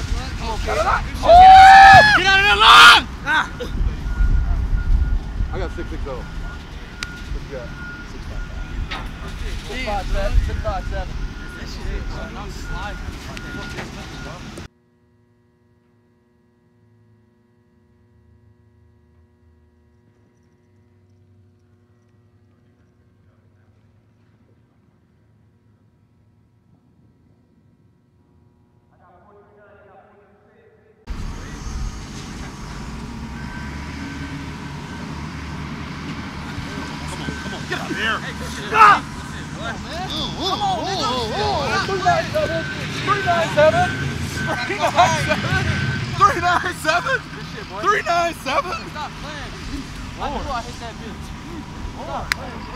Get out of that line! Ah. I got 6-6-0. What you got? 6-5-7. 6-5-7. That shit is. Uh, I'm sliding. Get of here. Stop! Come on, nigga. Three nine seven. Three nine seven. Three nine seven. Three nine seven. Three nine seven. Stop playing. I knew I hit that bitch. Stop playing.